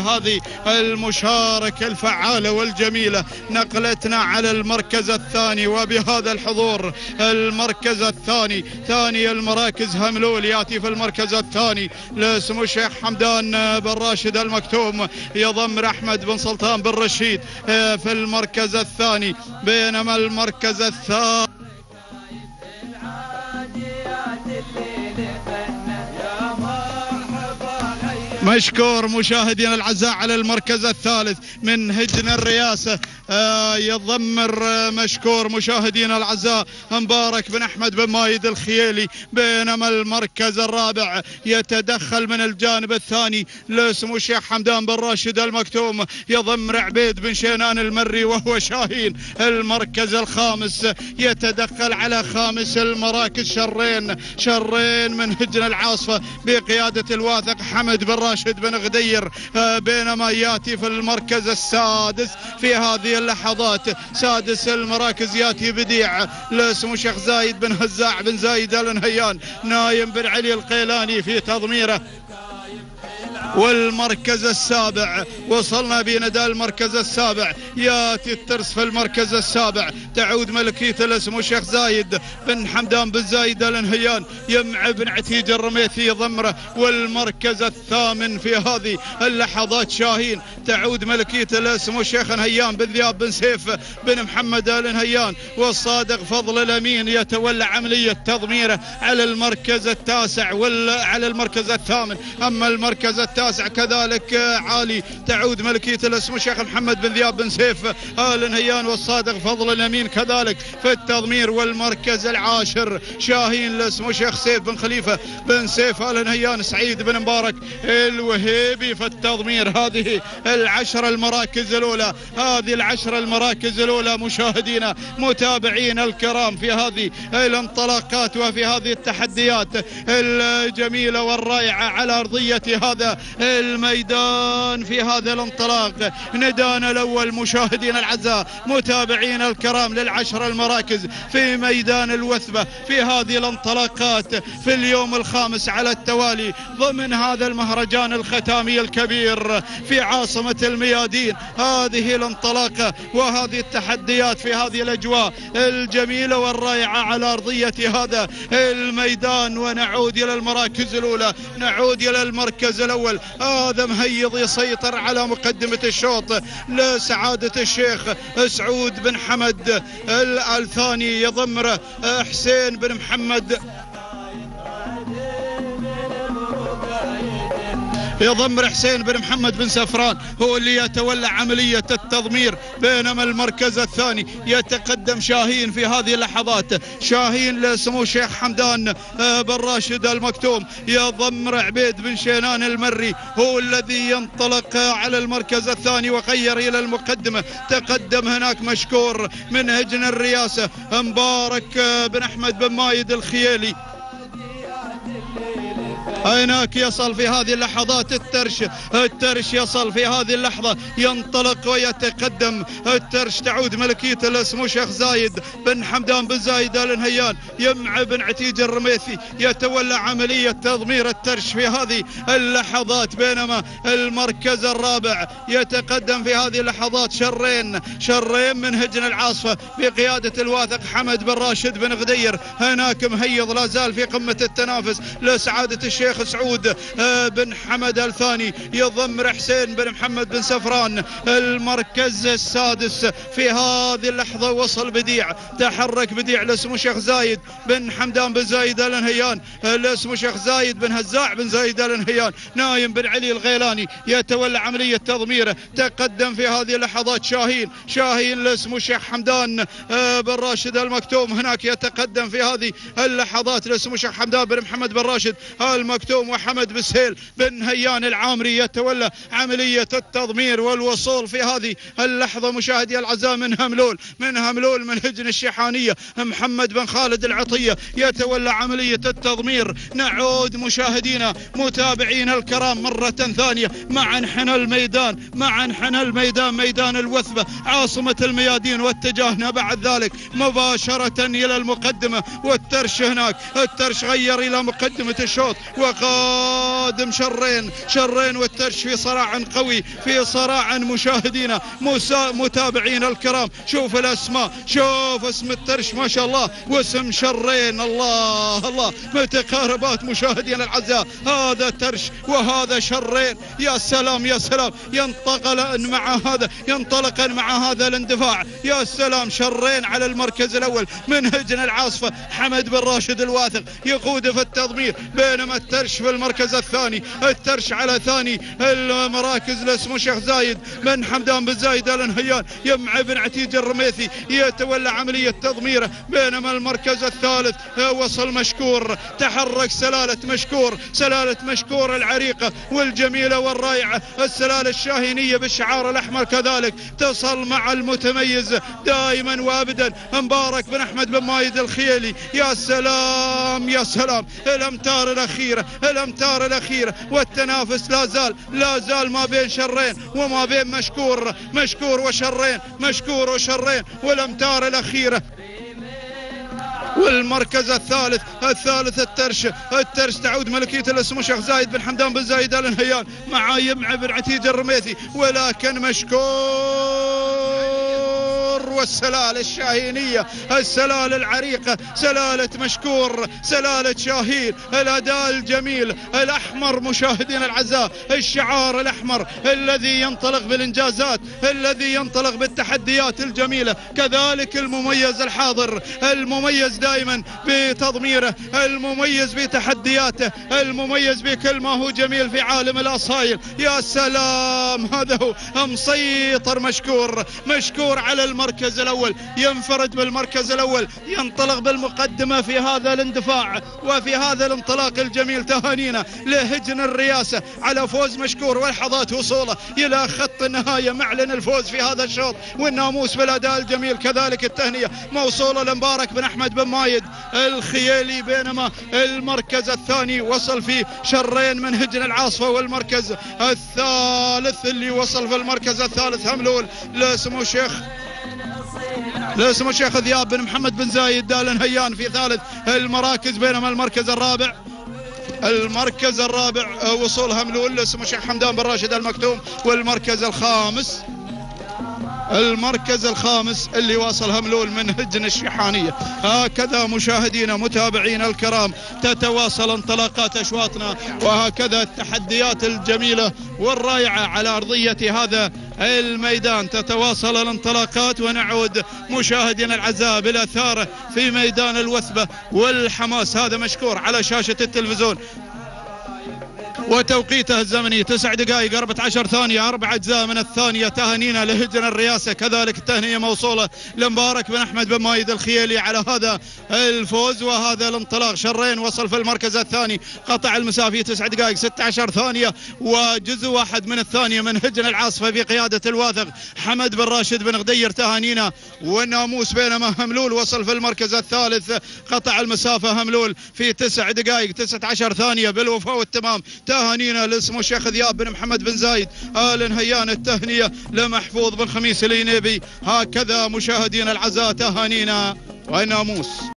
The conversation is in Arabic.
هذه المشاركة الفعالة والجميلة. نقلتنا على المركز الثاني وبهذا الحضور المركز الثاني ثاني المراكز هملول يأتي في المركز الثاني لسمو الشيخ حمدان بن راشد المكتوم يضم أحمد بن سلطان بن رشيد آه، في المركز الثاني. بينما المركز الثالث مشكور مشاهدينا الأعزاء على المركز الثالث من هجن الرئاسه آه يضمر آه مشكور مشاهدينا الأعزاء. مبارك بن أحمد بن مايد الخيالي بينما المركز الرابع يتدخل من الجانب الثاني لسمو الشيخ حمدان بن راشد المكتوم. يضم عبيد بن شينان المري وهو شاهين. المركز الخامس يتدخل على خامس المراكز شرين. شرين من هجن العاصفة بقيادة الواثق حمد بن راشد. بن غدير آه بينما ياتي في المركز السادس في هذه اللحظات. سادس المراكز ياتي بديع لسمو الشيخ زايد بن هزاع بن زايد النهيان نايم بن علي القيلاني في تضميره. والمركز السابع. وصلنا بندى المركز السابع. ياتي الترس في المركز السابع. تعود ملكية الاسم الشيخ زايد بن حمدان بن زايد الانهيان. يمع بن عتيج الرميثي ضمره. والمركز الثامن في هذه اللحظات شاهين. تعود ملكية الاسم الشيخ نهيان بن ذياب بن سيف بن محمد النهيان والصادق فضل الامين يتولى عملية تضميره على المركز التاسع وعلى المركز الثامن. أما المركز التاسع التاسع كذلك عالي تعود ملكية الاسم الشيخ محمد بن ذياب بن سيف آل نهيان والصادق فضل الأمين كذلك في التضمير والمركز العاشر شاهين الاسم الشيخ سيف بن خليفة بن سيف آل نهيان سعيد بن مبارك الوهيبي في التضمير هذه العشر المراكز الأولى هذه العشر المراكز الأولى مشاهدينا متابعينا الكرام في هذه الانطلاقات وفي هذه التحديات الجميلة والرائعة على أرضية هذا الميدان في هذا الانطلاق. ندانا الأول مشاهدينا الأعزاء متابعينا الكرام للعشر المراكز في ميدان الوثبة في هذه الانطلاقات في اليوم الخامس على التوالي ضمن هذا المهرجان الختامي الكبير في عاصمة الميادين. هذه الانطلاقة وهذه التحديات في هذه الأجواء الجميلة والرائعة على أرضية هذا الميدان. ونعود إلى المراكز الأولى نعود إلى المركز الأول. هذا مهيض يسيطر على مقدمة الشوط. لسعادة الشيخ سعود بن حمد. الثاني يضمره حسين بن محمد. يضم حسين بن محمد بن سفران هو اللي يتولى عملية التضمير بينما المركز الثاني يتقدم شاهين في هذه اللحظات. شاهين لسمو الشيخ حمدان بن راشد المكتوم. يضم عبيد بن شينان المري هو الذي ينطلق على المركز الثاني وغير إلى المقدمة. تقدم هناك مشكور من هجن الرئاسة مبارك بن أحمد بن مايد الخيالي هناك يصل في هذه اللحظات الترش. الترش يصل في هذه اللحظة. ينطلق ويتقدم. الترش تعود ملكية الاسمو شيخ زايد بن حمدان بن زايد النهيان يمع بن عتيج الرميثي. يتولى عملية تضمير الترش في هذه اللحظات. بينما المركز الرابع يتقدم في هذه اللحظات شرين. شرين من هجن العاصفة بقيادة الواثق حمد بن راشد بن غدير. هناك مهيض لا زال في قمة التنافس لسعادة الشيخ الشيخ سعود بن حمد الثاني يضم حسين بن محمد بن سفران المركز السادس في هذه اللحظة وصل بديع تحرك بديع لاسمه الشيخ زايد بن حمدان بن زايد الانهيان لاسمه الشيخ زايد بن هزاع بن زايد الانهيان نايم بن علي الغيلاني يتولى عملية تضميره تقدم في هذه اللحظات شاهين شاهين لاسمه الشيخ حمدان بن راشد المكتوم هناك يتقدم في هذه اللحظات لاسمه الشيخ حمدان بن محمد بن راشد المكتوم. مكتوم وحمد بسهيل بن هيان العامري يتولى عملية التضمير والوصول في هذه اللحظة. مشاهدي العزاء من هملول من هملول من هجن الشيحانية. محمد بن خالد العطية يتولى عملية التضمير. نعود مشاهدينا متابعينا الكرام مرة ثانية. مع انحنى الميدان مع انحنى الميدان ميدان الوثبة عاصمة الميادين واتجهنا بعد ذلك مباشرة إلى المقدمة والترش هناك. الترش غير إلى مقدمة الشوط و وقادم شرين شرين والترش في صراع قوي في صراع مشاهدينا متابعينا الكرام. شوف الأسماء شوف اسم الترش ما شاء الله. واسم شرين الله الله. متقاربات مشاهدينا العزاء هذا ترش وهذا شرين. يا سلام يا سلام. ينتقل مع هذا ينطلق مع هذا الاندفاع. يا سلام شرين على المركز الأول. من هجن العاصفة حمد بن راشد الواثق يقود في التضمير. بينما الترش في المركز الثاني الترش على ثاني المراكز لاسمه شيخ زايد بن حمدان بن زايد الانهيان يمع بن عتيج الرميثي يتولى عملية تضميره بينما المركز الثالث وصل مشكور تحرك سلالة مشكور سلالة مشكور العريقة والجميلة والرائعة السلالة الشاهينية بالشعار الأحمر كذلك تصل مع المتميز دائما وابدا مبارك بن أحمد بن مايد الخيلي يا سلام يا سلام الأمتار الأخيرة الأمتار الاخيره والتنافس لا زال لا زال ما بين شرين وما بين مشكور مشكور وشرين مشكور وشرين والأمتار الاخيره والمركز الثالث الثالث الترش الترش تعود ملكية الاسم شيخ زايد بن حمدان بن زايد آل نهيان مع يمع بن عتيج الرميثي ولكن مشكور. والسلالة الشاهينية السلالة العريقة سلالة مشكور سلالة شاهين الأداء الجميل الأحمر مشاهدين العزاء الشعار الأحمر الذي ينطلق بالإنجازات الذي ينطلق بالتحديات الجميلة كذلك المميز الحاضر المميز دائما بتضميره المميز بتحدياته المميز بكل ما هو جميل في عالم الأصايل. يا سلام هذا هو مسيطر مشكور مشكور على المركز الأول ينفرد بالمركز الأول ينطلق بالمقدمة في هذا الاندفاع وفي هذا الانطلاق الجميل تهانينا لهجن الرئاسة على فوز مشكور ولحظات وصوله إلى خط النهاية معلن الفوز في هذا الشوط والناموس بالأداء الجميل. كذلك التهنية موصولة لمبارك بن أحمد بن مايد الخيالي بينما المركز الثاني وصل في شرين من هجن العاصفة والمركز الثالث اللي وصل في المركز الثالث هملول لسمو الشيخ لاسم الشيخ ذياب بن محمد بن زايد دال هيان في ثالث المراكز بينما المركز الرابع. المركز الرابع وصول هملول لاسم الشيخ حمدان بن راشد المكتوم. والمركز الخامس المركز الخامس اللي واصل هملول من هجن الشحانية. هكذا مشاهدينا متابعينا الكرام تتواصل انطلاقات أشواطنا وهكذا التحديات الجميلة والرائعة على أرضية هذا الميدان. تتواصل الانطلاقات ونعود مشاهدينا العزاء بالأثار في ميدان الوثبة والحماس. هذا مشكور على شاشة التلفزيون. وتوقيته الزمني تسع دقائق 14 ثانية أربع أجزاء من الثانية. تهانينا لهجن الرئاسة كذلك التهنية موصولة لمبارك بن أحمد بن مايد الخيالي على هذا الفوز وهذا الانطلاق. شرين وصل في المركز الثاني قطع المسافة تسع دقائق 16 ثانية وجزء واحد من الثانية من هجن العاصفة في قيادة الواثق حمد بن راشد بن غدير. تهانينا والناموس بينما هملول وصل في المركز الثالث قطع المسافة هملول في تسع دقائق 19 ثانية. بالوفاء والتمام تهانينا لاسمه الشيخ ذياب بن محمد بن زايد. آل هيان التهنية لمحفوظ بن خميس الينيبي هكذا مشاهدينا العزاء تهانينا. وناموس